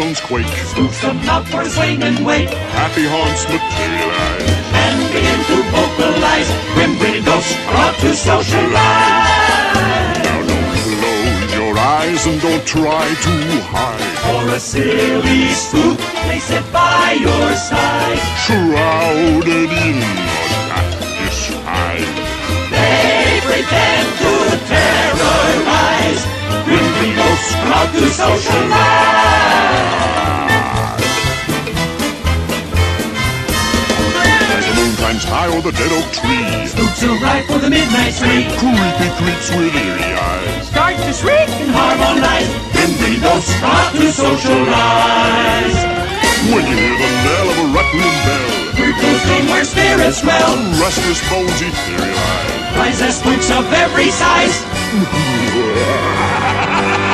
tombstones quake. Spoofs come out for a swing and wake Happy haunts materialize. and begin to vocalize. Grim grinning ghosts are out to socialize. Now don't close your eyes and don't try to hide. For a silly spook, they sit by your side. Shrouded in Ghosts come to socialize. As the moon climbs high o'er the dead oak tree. Spooks arrive for the midnight spree. Creepy creeps with eerie eyes. Start to shriek and harmonize. Grim grinning ghosts come out to socialize. When you hear the knell of a rattling bell. We're where spirits dwell. Restless bones etherealize. Rise as spooks of every size.